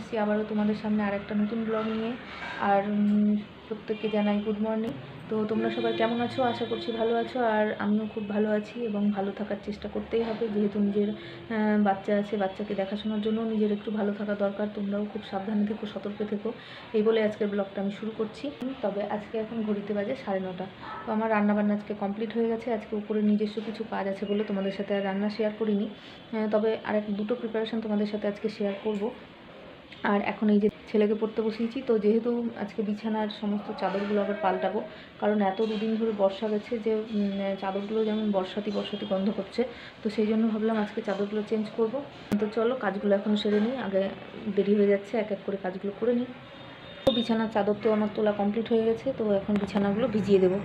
এসেছি, আবারও তোমাদের সামনে আর একটা নতুন ব্লগ নিয়ে। আর প্রত্যেককে জানাই গুড মর্নিং তো তোমরা সবাই কেমন আছো? আশা করছি ভালো আছো। আর আমিও খুব ভালো আছি এবং ভালো থাকার চেষ্টা করতেই হবে। যেহেতু নিজের বাচ্চা আছে, বাচ্চাকে দেখাশোনার জন্য নিজের একটু ভালো থাকা দরকার। তোমরাও খুব সাবধানে থেকো, সতর্কে থেকো। এই বলে আজকের ব্লগটা আমি শুরু করছি। তবে আজকে এখন ঘড়িতে বাজে সাড়ে নটা। তো আমার রান্নাবান্না আজকে কমপ্লিট হয়ে গেছে। আজকে উপরে নিজস্ব কিছু কাজ আছে বলে তোমাদের সাথে রান্না শেয়ার করিনি। তবে আর এক দুটো প্রিপারেশন তোমাদের সাথে আজকে শেয়ার করব। আর এখন এই যে ছেলেকে পড়তে বসিয়েছি, তো যেহেতু আজকে বিছানার সমস্ত চাদরগুলো আবার পাল্টাবো, কারণ এত দুদিন ধরে বর্ষা গেছে যে চাদরগুলো যেমন বর্ষাতি বর্ষাতি গন্ধ করছে, তো সেই জন্য ভাবলাম আজকে চাদরগুলো চেঞ্জ করব। তো চলো কাজগুলো এখন সেরে নিই, আগে দেরি হয়ে যাচ্ছে, এক এক করে কাজগুলো করে নিই। তো বিছানার চাদর তো আমার তোলা কমপ্লিট হয়ে গেছে, তো এখন বিছানাগুলো ভিজিয়ে দেবো।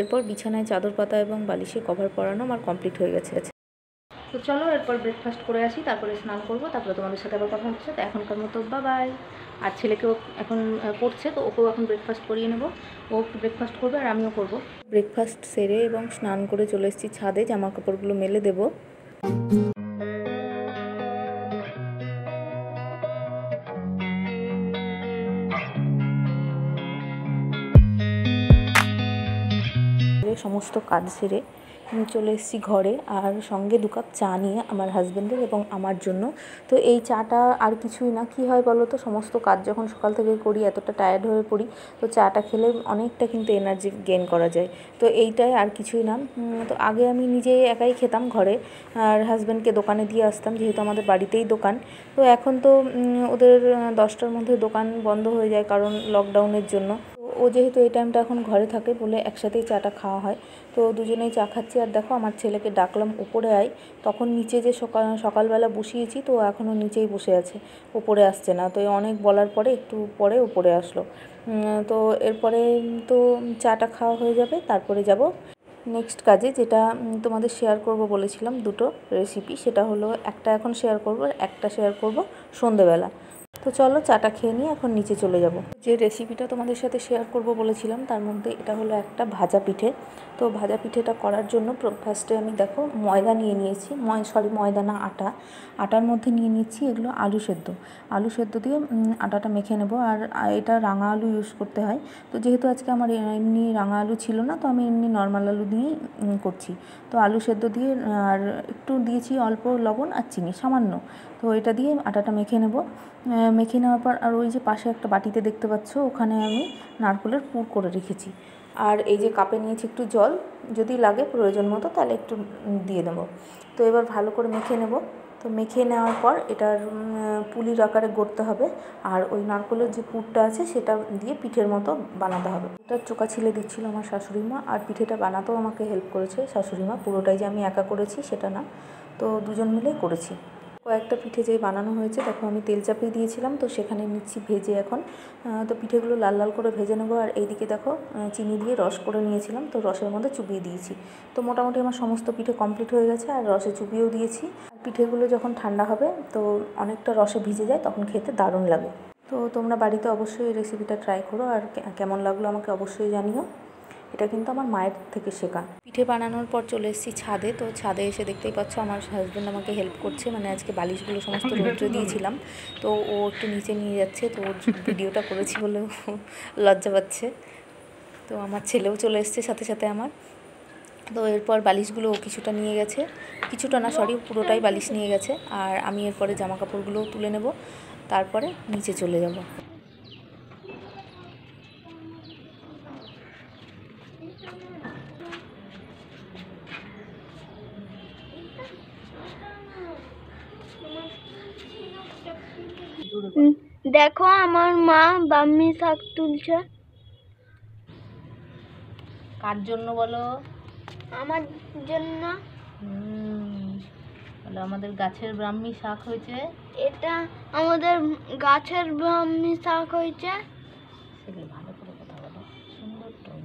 এরপর বিছানায় চাদর পাতা এবং বালিশে কভার পরানো আমার কমপ্লিট হয়ে গেছে। তো চলো এরপর ব্রেকফাস্ট করে আসি তারপরে স্নান করব তারপরে তোমাদের সাথে আবার কথা হচ্ছে। তো এখনকার মতো বা বাই আর ছেলেকেও এখন করছে পড়ছে তো ওকেও এখন ব্রেকফাস্ট করিয়ে নেব। ও ব্রেকফাস্ট করবে আর আমিও করব। ব্রেকফাস্ট সেরে এবং স্নান করে চলে এসেছি ছাদে জামা কাপড়গুলো মেলে দেবো। সমস্ত কাজ সেরে চলে এসেছি ঘরে আর সঙ্গে দু কাপ চা নিয়ে আমার হাজব্যান্ডের এবং আমার জন্য। তো এই চাটা আর কিছুই না, কি হয় বলো তো সমস্ত কাজ যখন সকাল থেকে করি, এতটা টায়ার্ড হয়ে পড়ি, তো চাটা খেলে অনেকটা কিন্তু এনার্জি গেইন করা যায়। তো এইটাই আর কিছুই না। তো আগে আমি নিজে একাই খেতাম ঘরে আর হাজব্যান্ডকে দোকানে দিয়ে আসতাম, যেহেতু আমাদের বাড়িতেই দোকান। তো এখন তো ওদের দশটার মধ্যে দোকান বন্ধ হয়ে যায় কারণ লকডাউনের জন্য। ও যেহেতু এই টাইমটা এখন ঘরে থাকে বলে একসাথেই চাটা খাওয়া হয়, তো দুজনেই চা খাচ্ছি। আর দেখো, আমার ছেলেকে ডাকলাম উপরে আয়। তখন নিচে যে সকাল, সকালবেলা বসিয়েছি, তো এখনও নিচেই বসে আছে, উপরে আসছে না। তো অনেক বলার পরে একটু পরে উপরে আসলো। তো এরপরে তো চাটা খাওয়া হয়ে যাবে, তারপরে যাব নেক্সট কাজে, যেটা তোমাদের শেয়ার করব বলেছিলাম দুটো রেসিপি, সেটা হলো একটা এখন শেয়ার করব একটা শেয়ার করব সন্ধেবেলা। তো চলো, চাটা খেয়ে নিয়ে এখন নিচে চলে যাব। যে রেসিপিটা তোমাদের সাথে শেয়ার করব বলেছিলাম, তার মধ্যে এটা হলো একটা ভাজা পিঠে। তো ভাজা পিঠেটা করার জন্য ফার্স্টে আমি দেখো ময়দা নিয়ে নিয়েছি, ময় সরি ময়দা না, আটা। আটার মধ্যে নিয়ে নিচ্ছি এগুলো আলু সেদ্ধ। আলু সেদ্ধ দিয়ে আটাটা মেখে নেব। আর এটা রাঙা আলু ইউজ করতে হয়। তো যেহেতু আজকে আমার এমনি রাঙা আলু ছিল না, তো আমি এমনি নর্মাল আলু দিয়েই করছি। তো আলু সেদ্ধ দিয়ে, আর একটু দিয়েছি অল্প লবণ আর চিনি, সামান্য। তো এটা দিয়ে আটাটা মেখে নেব। মেখে নেওয়ার পর আর ওই যে পাশে একটা বাটিতে দেখতে পাচ্ছ, ওখানে আমি নারকেলের পুর করে রেখেছি। আর এই যে কাপে নিয়েছি একটু জল, যদি লাগে প্রয়োজন মতো তাহলে একটু দিয়ে দেবো। তো এবার ভালো করে মেখে নেব। তো মেখে নেওয়ার পর এটার পুলির আকারে গড়তে হবে। আর ওই নারকেলের যে পুরটা আছে সেটা দিয়ে পিঠের মতো বানাতে হবে। এটা চোকা ছিলে দিচ্ছিল আমার শাশুড়ি মা, আর পিঠেটা বানাতেও আমাকে হেল্প করেছে শাশুড়ি মা। পুরোটাই যে আমি একা করেছি সেটা না। তো দুজন মিলেই করেছি। কয়েকটা পিঠে যে বানানো হয়েছে, দেখো আমি তেল চাপিয়ে দিয়েছিলাম, তো সেখানে নিচ্ছি ভেজে এখন। তো পিঠেগুলো লাল লাল করে ভেজে নেব, আর এইদিকে দেখো চিনি দিয়ে রস করে নিয়েছিলাম, তো রসের মধ্যে চুপিয়ে দিয়েছি। তো মোটামুটি আমার সমস্ত পিঠে কমপ্লিট হয়ে গেছে, আর রসে চুপিয়েও দিয়েছি। পিঠেগুলো যখন ঠান্ডা হবে, তো অনেকটা রসে ভিজে যায়, তখন খেতে দারুণ লাগে। তো তোমরা বাড়িতে অবশ্যই রেসিপিটা ট্রাই করো, আর কেমন লাগল আমাকে অবশ্যই জানিও। এটা কিন্তু আমার মায়ের থেকে শেখা। পিঠে বানানোর পর চলে এসেছি ছাদে। তো ছাদে এসে দেখতেই পাচ্ছ আমার হাজব্যান্ড আমাকে হেল্প করছে। মানে আজকে বালিশগুলো সমস্ত রৌদ্রে দিয়েছিলাম। তো ও একটু নিচে নিয়ে যাচ্ছে। তো ওর ভিডিওটা করেছি বলে লজ্জা পাচ্ছে। তো আমার ছেলেও চলে এসছে সাথে সাথে আমার। তো এরপর বালিশগুলো ও কিছুটা নিয়ে গেছে। কিছুটা না সরি পুরোটাই বালিশ নিয়ে গেছে। আর আমি এরপরে জামা কাপড়গুলোও তুলে নেব। তারপরে নিচে চলে যাব। দেখো আমার মা বাম্মি শাক তুলছে। কার জন্য বলো? আমার জন্য। বলো আমাদের গাছের ব্রাহ্মী শাক হয়েছে। এটা আমাদের গাছের বাম্মি শাক হয়েছে। সেগুলো ভালো করে কথা বলো। সুন্দর টোন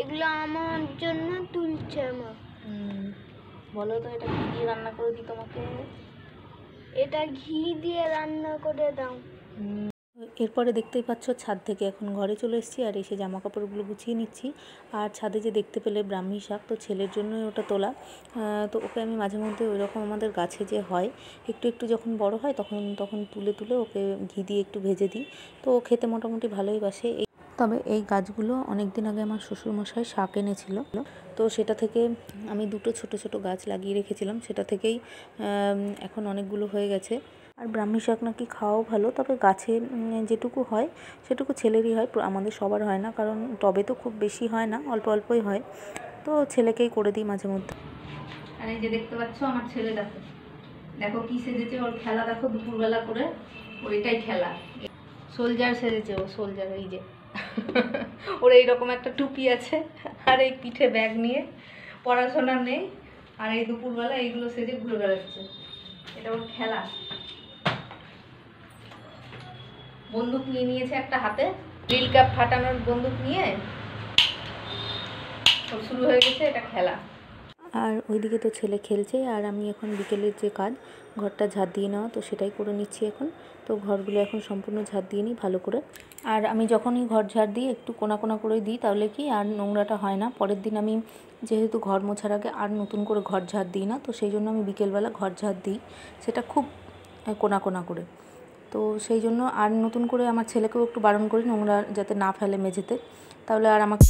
এগুলো আমার জন্য তুলছে মা। বলো তো এটা কী দিয়ে রান্না করে দিই তোমাকে? এটা ঘি দিয়ে রান্না করে দাও। এরপরে দেখতেই পাচ্ছ ছাদ থেকে এখন ঘরে চলে এসেছি আর এসে জামা কাপড়গুলো গুছিয়ে নিচ্ছি। আর ছাদে যে দেখতে পেলে ব্রাহ্মী শাক, তো ছেলের জন্যই ওটা তোলা। তো ওকে আমি মাঝে মধ্যে ওই রকম আমাদের গাছে যে হয়, একটু একটু যখন বড় হয় তখন তখন তুলে তুলে ওকে ঘি দিয়ে একটু ভেজে দিই। তো ও খেতে মোটামুটি ভালোই বাসে। তবে এই গাছগুলো অনেক দিন আগে আমার শ্বশুরমশাই শাক এনেছিল। তো সেটা থেকে আমি দুটো ছোট ছোট গাছ লাগিয়ে রেখেছিলাম। সেটা থেকেই এখন অনেকগুলো হয়ে গেছে। আর ব্রাহ্মী শাক নাকি খাওয়াও ভালো, তবে গাছে যেটুকু হয়, সেটুকু ছেলেরই হয় আমাদের সবার হয় না, কারণ টবে তো খুব বেশি হয় না, অল্প অল্পই হয়। তো ছেলেকেই করে দিই মাঝে মধ্যে। আর এই যে দেখতে পাচ্ছ আমার ছেলে, দেখো। দেখো কি সেজেছে, ওর খেলা দেখো দুপুরবেলা করে, ওইটাই খেলা। সোলজার সেজেছে ও, সোলজার, এই যে। ওর এইরকম একটা টুপি আছে আর এই পিঠে ব্যাগ নিয়ে, পড়াশোনা নেই, আর এই দুপুরবেলা এইগুলো সেজে ঘুরে বেড়াচ্ছে। এটা ওর খেলা। বন্দুক নিয়ে নিয়েছে একটা হাতে, রিল কাপ ফাটানোর বন্দুক নিয়ে। শুরু হয়ে গেছে, এটা খেলা। আর ওইদিকে তো ছেলে খেলছে, আর আমি এখন বিকেলের যে কাজ, ঘরটা ঝাড় দিয়ে নেওয়া, তো সেটাই করে নিচ্ছি এখন। তো ঘরগুলো এখন সম্পূর্ণ ঝাড় দিয়ে নিই ভালো করে। আর আমি যখনই ঘর ঝাড় দিই, একটু কোনা কোনা করে দিই, তাহলে কি আর নোংরাটা হয় না। পরের দিন আমি যেহেতু ঘর মোছার আগে আর নতুন করে ঘর ঝাড় দিই না, তো সেই জন্য আমি বিকেলবেলা ঘর ঝাড় দিই, সেটা খুব কোনা কোনা করে। তো সেই জন্য আর নতুন করে আমার ছেলেকেও একটু বারণ করি, নোংরা যাতে না ফেলে মেঝেতে, তাহলে আর আমাকে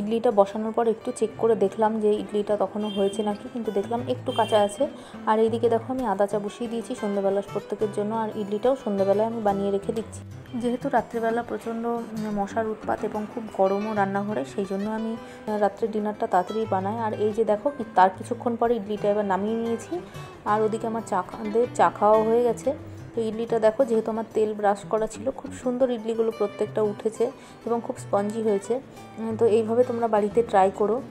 ইডলিটা বসানোর পর একটু চেক করে দেখলাম যে ইডলিটা তখনও হয়েছে নাকি, কিন্তু দেখলাম একটু কাঁচা আছে। আর এইদিকে দেখো আমি আদা চা বসিয়ে দিয়েছি সন্ধ্যেবেলা প্রত্যেকের জন্য, আর ইডলিটাও সন্ধ্যেবেলায় আমি বানিয়ে রেখে দিচ্ছি। যেহেতু রাত্রেবেলা প্রচণ্ড মশার উৎপাত এবং খুব গরমও রান্নাঘরে, সেই জন্য আমি রাত্রে ডিনারটা তাড়াতাড়ি বানাই। আর এই যে দেখো তার কিছুক্ষণ পরে ইডলিটা এবার নামিয়ে নিয়েছি। আর ওদিকে আমার চা চা খাওয়া হয়ে গেছে। তো ইডলিটা দেখো, যেহেতু আমার তেল ব্রাশ করা ছিল, খুব সুন্দর ইডলিগুলো প্রত্যেকটা উঠেছে এবং খুব স্পঞ্জি হয়েছে। তো এইভাবে তোমরা বাড়িতে ট্রাই করো।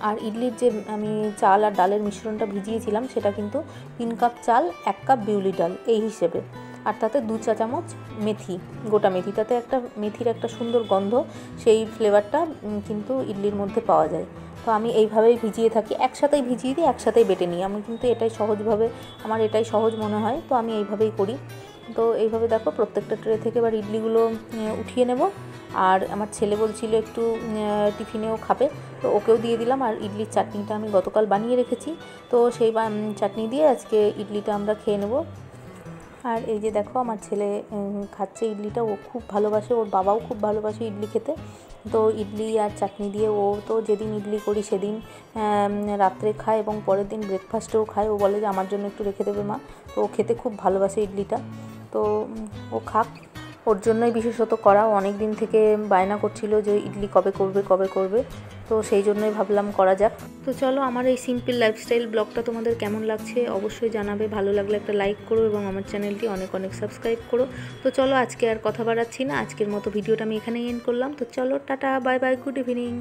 আর ইডলির যে, আমি চাল আর ডালের মিশ্রণটা ভিজিয়েছিলাম, সেটা কিন্তু তিন কাপ চাল, এক কাপ বিউলি ডাল, এই হিসেবে। আর তাতে দু চা চামচ মেথি, গোটা মেথি। তাতে একটা, মেথির একটা সুন্দর গন্ধ, সেই ফ্লেভারটা কিন্তু ইডলির মধ্যে পাওয়া যায়। তো আমি এইভাবেই ভিজিয়ে থাকি। একসাথেই ভিজিয়ে দিই, একসাথেই বেটে নিই। আমি কিন্তু এটাই সহজভাবে, আমার এটাই সহজ মনে হয়, তো আমি এইভাবেই করি। তো এইভাবে দেখো প্রত্যেকটা ট্রে থেকে এবার ইডলিগুলো উঠিয়ে নেব। আর আমার ছেলে বলছিল একটু টিফিনেও খাবে। তো ওকেও দিয়ে দিলাম। আর ইডলির চাটনিটা আমি গতকাল বানিয়ে রেখেছি। তো সেই চাটনি দিয়ে আজকে ইডলিটা আমরা খেয়ে নেব। আর এই যে দেখো, আমার ছেলে খাচ্ছে ইডলিটা, ও খুব ভালোবাসে, ওর বাবাও খুব ভালোবাসে ইডলি খেতে। তো ইডলি আর চাটনি দিয়ে ও তো যেদিন ইডলি করি সেদিন রাত্রে খায় এবং পরের দিন ব্রেকফাস্টেও খায়। ও বলে যে, আমার জন্য একটু রেখে দেবে মা। তো ও খেতে খুব ভালোবাসে ইডলিটা। তো ও খাক। ওর জন্যই বিশেষত করা। অনেক দিন থেকে বায়না করছিল যে, ইডলি কবে করবে কবে করবে? তো সেই জন্যই ভাবলাম করা যাক। তো চলো আমার এই সিম্পল লাইফস্টাইল ব্লগটা তোমাদের কেমন লাগছে অবশ্যই জানাবে। ভালো লাগলে একটা লাইক করো এবং আমার চ্যানেলটি অনেক অনেক সাবস্ক্রাইব করো। তো চলো আজকে আর কথা বাড়াচ্ছি না। আজকের মতো ভিডিওটা আমি এখানেই এন্ড করলাম। তো চলো, tata bye bye good evening